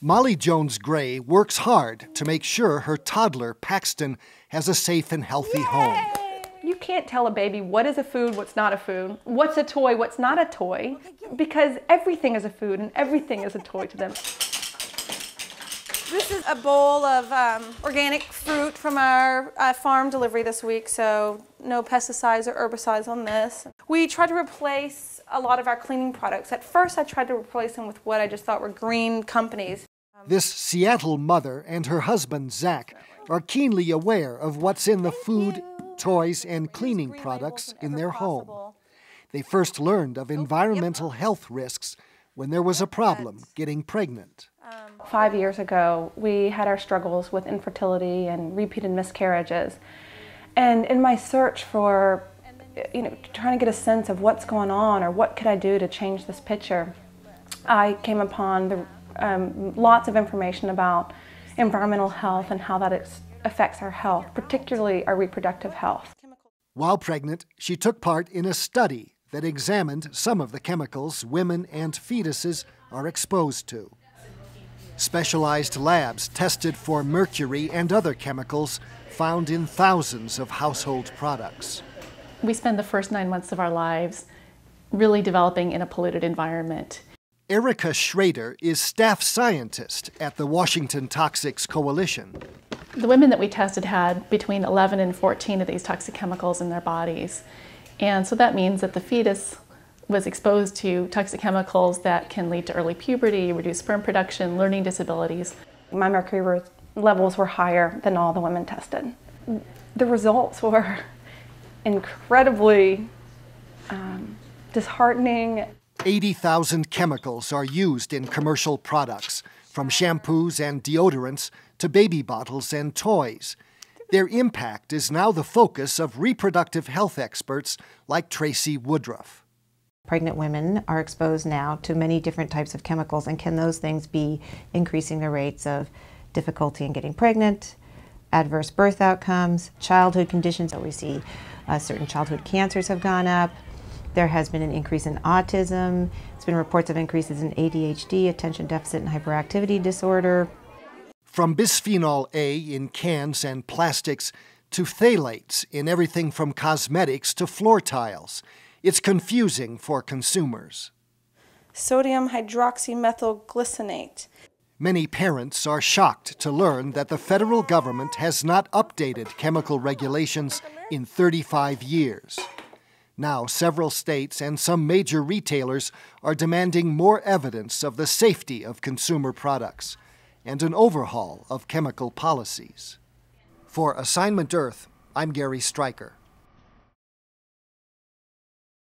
Molly Jones Gray works hard to make sure her toddler, Paxton, has a safe and healthy Yay! home. You can't tell a baby what is a food, what's not a food, what's a toy, what's not a toy, because everything is a food and everything is a toy to them. This is a bowl of um, organic fruit from our uh, farm delivery this week, so no pesticides or herbicides on this. We tried to replace a lot of our cleaning products. At first, I tried to replace them with what I just thought were green companies. This Seattle mother and her husband, Zach, are keenly aware of what's in the food, toys, and cleaning products in their home. They first learned of environmental health risks when there was a problem getting pregnant. Five years ago, we had our struggles with infertility and repeated miscarriages. And in my search for, you know, trying to get a sense of what's going on or what could I do to change this picture, I came upon the, um, lots of information about environmental health and how that affects our health, particularly our reproductive health. While pregnant, she took part in a study that examined some of the chemicals women and fetuses are exposed to. Specialized labs tested for mercury and other chemicals found in thousands of household products. We spend the first nine months of our lives really developing in a polluted environment. Erika Schreder is staff scientist at the Washington Toxics Coalition. The women that we tested had between 11 and 14 of these toxic chemicals in their bodies. And so that means that the fetus was exposed to toxic chemicals that can lead to early puberty, reduced sperm production, learning disabilities. My mercury levels were higher than all the women tested. The results were incredibly um, disheartening. 80,000 chemicals are used in commercial products, from shampoos and deodorants to baby bottles and toys. Their impact is now the focus of reproductive health experts like Tracey Woodruff. Pregnant women are exposed now to many different types of chemicals, and can those things be increasing the rates of difficulty in getting pregnant, adverse birth outcomes, childhood conditions? So we see uh, certain childhood cancers have gone up. There has been an increase in autism. It's been reports of increases in ADHD, attention deficit and hyperactivity disorder. From bisphenol A in cans and plastics to phthalates in everything from cosmetics to floor tiles. It's confusing for consumers. Sodium hydroxymethylglycinate. Many parents are shocked to learn that the federal government has not updated chemical regulations in 35 years. Now, several states and some major retailers are demanding more evidence of the safety of consumer products and an overhaul of chemical policies. For Assignment Earth, I'm Gary Stryker.